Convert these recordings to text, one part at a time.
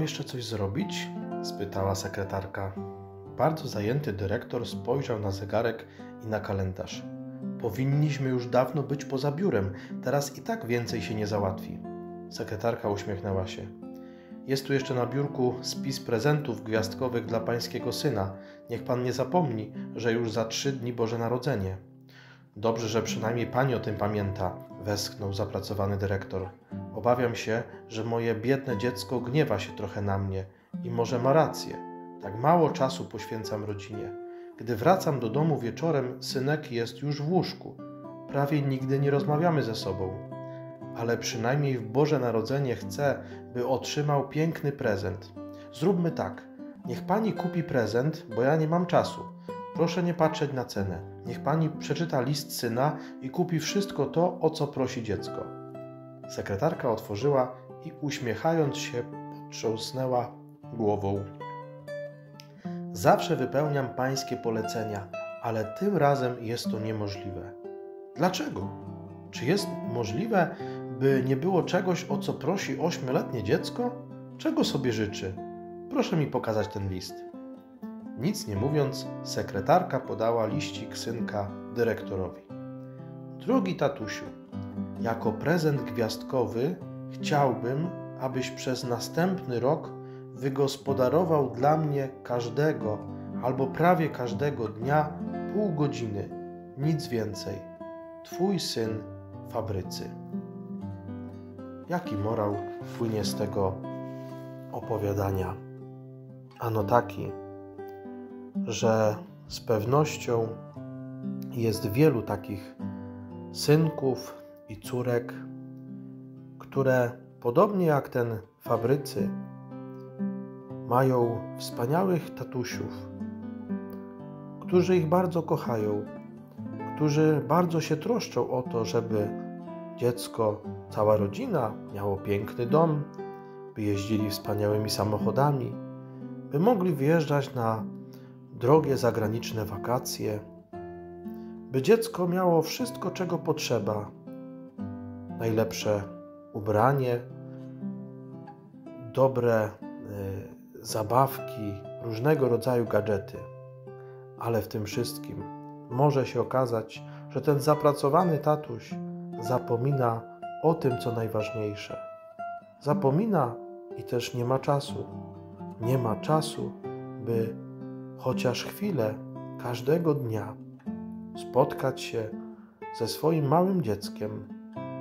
jeszcze coś zrobić? spytała sekretarka. Bardzo zajęty dyrektor spojrzał na zegarek i na kalendarz. Powinniśmy już dawno być poza biurem, teraz i tak więcej się nie załatwi. Sekretarka uśmiechnęła się. Jest tu jeszcze na biurku spis prezentów gwiazdkowych dla pańskiego syna. Niech pan nie zapomni, że już za trzy dni Boże Narodzenie. Dobrze, że przynajmniej pani o tym pamięta, westchnął zapracowany dyrektor. Obawiam się, że moje biedne dziecko gniewa się trochę na mnie i może ma rację. Tak mało czasu poświęcam rodzinie. Gdy wracam do domu wieczorem, synek jest już w łóżku. Prawie nigdy nie rozmawiamy ze sobą. Ale przynajmniej w Boże Narodzenie chcę, by otrzymał piękny prezent. Zróbmy tak. Niech pani kupi prezent, bo ja nie mam czasu. Proszę nie patrzeć na cenę. Niech pani przeczyta list syna i kupi wszystko to, o co prosi dziecko. Sekretarka otworzyła i uśmiechając się, potrząsnęła głową. Zawsze wypełniam pańskie polecenia, ale tym razem jest to niemożliwe. Dlaczego? Czy jest możliwe, by nie było czegoś, o co prosi ośmioletnie dziecko? Czego sobie życzy? Proszę mi pokazać ten list. Nic nie mówiąc, sekretarka podała liścik synka dyrektorowi. Drogi tatusiu, jako prezent gwiazdkowy chciałbym, abyś przez następny rok wygospodarował dla mnie każdego albo prawie każdego dnia pół godziny, nic więcej. Twój syn Fabrycy. Jaki morał płynie z tego opowiadania? Ano taki, że z pewnością jest wielu takich synków i córek, które podobnie jak ten fabrycy mają wspaniałych tatusiów, którzy ich bardzo kochają, którzy bardzo się troszczą o to, żeby dziecko, cała rodzina miało piękny dom, by jeździli wspaniałymi samochodami, by mogli wyjeżdżać na drogie zagraniczne wakacje, by dziecko miało wszystko, czego potrzeba. Najlepsze ubranie, dobre y, zabawki, różnego rodzaju gadżety. Ale w tym wszystkim może się okazać, że ten zapracowany tatuś zapomina o tym, co najważniejsze. Zapomina i też nie ma czasu. Nie ma czasu, by chociaż chwilę każdego dnia spotkać się ze swoim małym dzieckiem,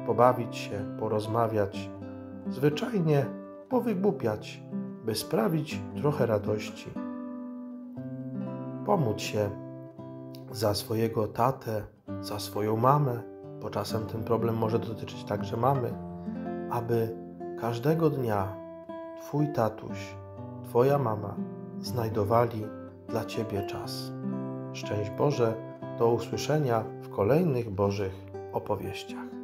pobawić się, porozmawiać, zwyczajnie powygłupiać, by sprawić trochę radości. Pomóc się za swojego tatę, za swoją mamę, bo czasem ten problem może dotyczyć także mamy, aby każdego dnia Twój tatuś, Twoja mama znajdowali dla Ciebie czas. Szczęść Boże, do usłyszenia w kolejnych Bożych opowieściach.